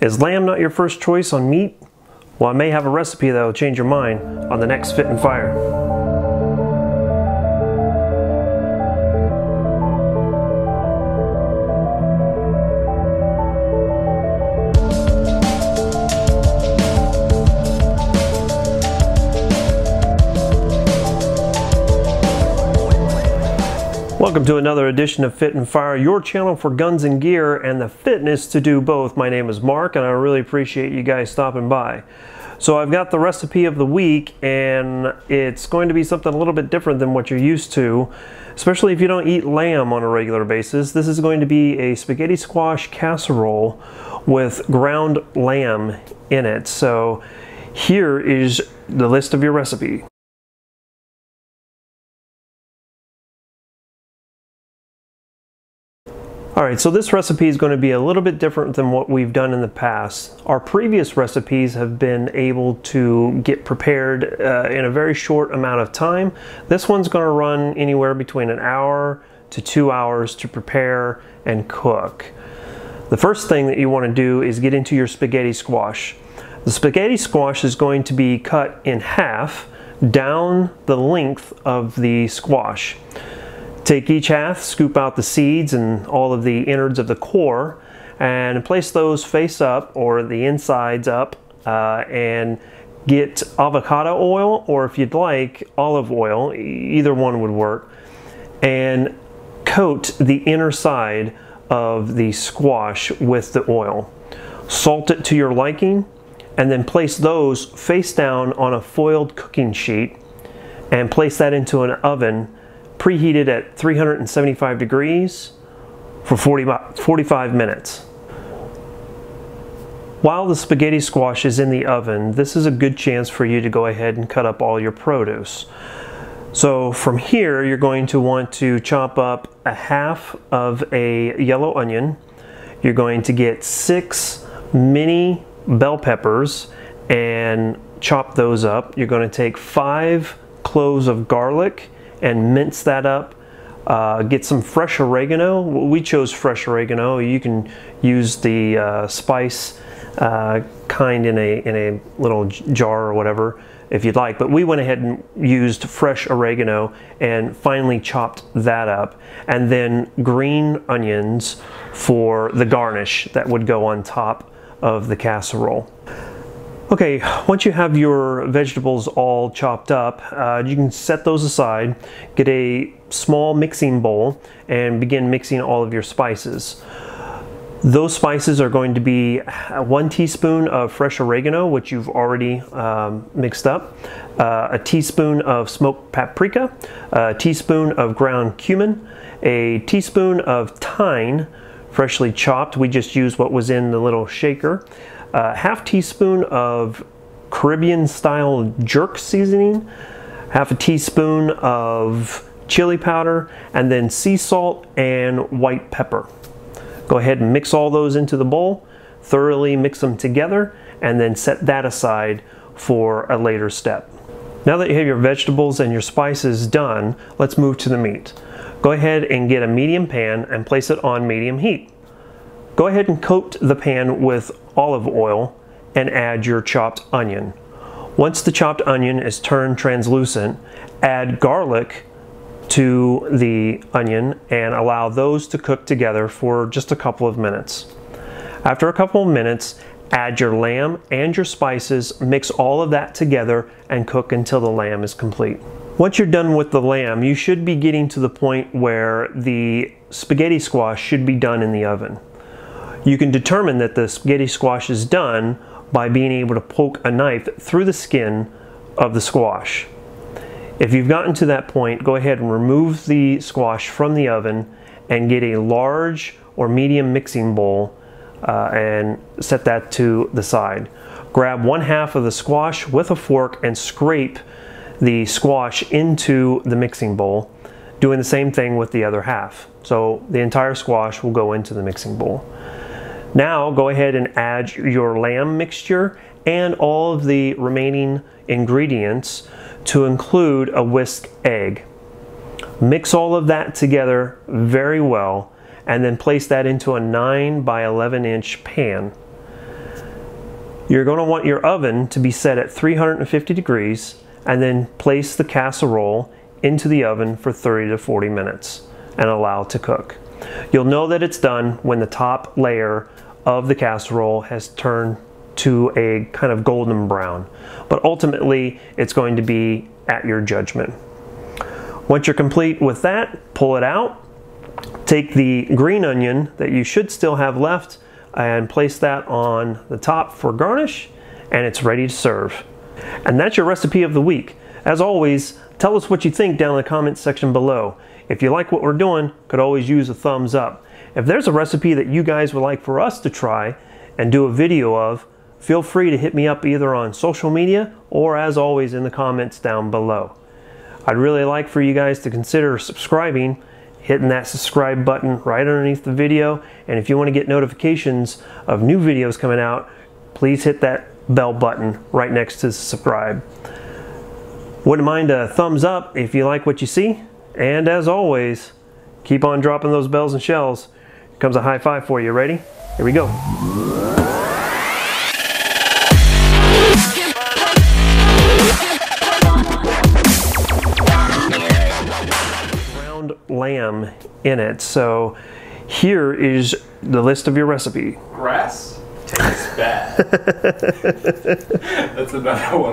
Is lamb not your first choice on meat? Well, I may have a recipe that will change your mind on the next Fit'n Fire. Welcome to another edition of Fit'n Fire, your channel for guns and gear and the fitness to do both. My name is Mark and I really appreciate you guys stopping by. So I've got the recipe of the week and it's going to be something a little bit different than what you're used to, especially if you don't eat lamb on a regular basis. This is going to be a spaghetti squash casserole with ground lamb in it. So here is the list of your recipe. Alright, so this recipe is going to be a little bit different than what we've done in the past. Our previous recipes have been able to get prepared uh, in a very short amount of time. This one's going to run anywhere between an hour to two hours to prepare and cook. The first thing that you want to do is get into your spaghetti squash. The spaghetti squash is going to be cut in half down the length of the squash. Take each half, scoop out the seeds and all of the innards of the core, and place those face up or the insides up uh, and get avocado oil or if you'd like olive oil, either one would work, and coat the inner side of the squash with the oil. Salt it to your liking and then place those face down on a foiled cooking sheet and place that into an oven preheated at 375 degrees for 40, 45 minutes. While the spaghetti squash is in the oven, this is a good chance for you to go ahead and cut up all your produce. So from here, you're going to want to chop up a half of a yellow onion. You're going to get six mini bell peppers and chop those up. You're going to take five cloves of garlic and mince that up. Uh, get some fresh oregano. We chose fresh oregano. You can use the uh, spice uh, kind in a, in a little jar or whatever if you'd like. But we went ahead and used fresh oregano and finely chopped that up. And then green onions for the garnish that would go on top of the casserole. Okay, once you have your vegetables all chopped up, uh, you can set those aside, get a small mixing bowl, and begin mixing all of your spices. Those spices are going to be one teaspoon of fresh oregano, which you've already um, mixed up, uh, a teaspoon of smoked paprika, a teaspoon of ground cumin, a teaspoon of thyme, freshly chopped. We just used what was in the little shaker a half teaspoon of Caribbean style jerk seasoning, half a teaspoon of chili powder, and then sea salt and white pepper. Go ahead and mix all those into the bowl, thoroughly mix them together, and then set that aside for a later step. Now that you have your vegetables and your spices done, let's move to the meat. Go ahead and get a medium pan and place it on medium heat. Go ahead and coat the pan with olive oil and add your chopped onion. Once the chopped onion is turned translucent, add garlic to the onion and allow those to cook together for just a couple of minutes. After a couple of minutes, add your lamb and your spices, mix all of that together and cook until the lamb is complete. Once you're done with the lamb, you should be getting to the point where the spaghetti squash should be done in the oven. You can determine that the spaghetti squash is done by being able to poke a knife through the skin of the squash. If you've gotten to that point, go ahead and remove the squash from the oven and get a large or medium mixing bowl uh, and set that to the side. Grab one half of the squash with a fork and scrape the squash into the mixing bowl, doing the same thing with the other half. So the entire squash will go into the mixing bowl. Now go ahead and add your lamb mixture and all of the remaining ingredients to include a whisk egg. Mix all of that together very well and then place that into a 9 by 11 inch pan. You're going to want your oven to be set at 350 degrees and then place the casserole into the oven for 30 to 40 minutes and allow to cook. You'll know that it's done when the top layer of the casserole has turned to a kind of golden brown, but ultimately it's going to be at your judgment. Once you're complete with that, pull it out. Take the green onion that you should still have left and place that on the top for garnish and it's ready to serve. And that's your recipe of the week. As always, tell us what you think down in the comments section below. If you like what we're doing, could always use a thumbs up. If there's a recipe that you guys would like for us to try and do a video of, feel free to hit me up either on social media or as always in the comments down below. I'd really like for you guys to consider subscribing, hitting that subscribe button right underneath the video. And if you want to get notifications of new videos coming out, please hit that bell button right next to subscribe. Wouldn't mind a thumbs up if you like what you see. And as always, keep on dropping those bells and shells. Here comes a high five for you. Ready? Here we go. Ground lamb in it. So here is the list of your recipe. Grass tastes bad. That's another one.